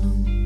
can't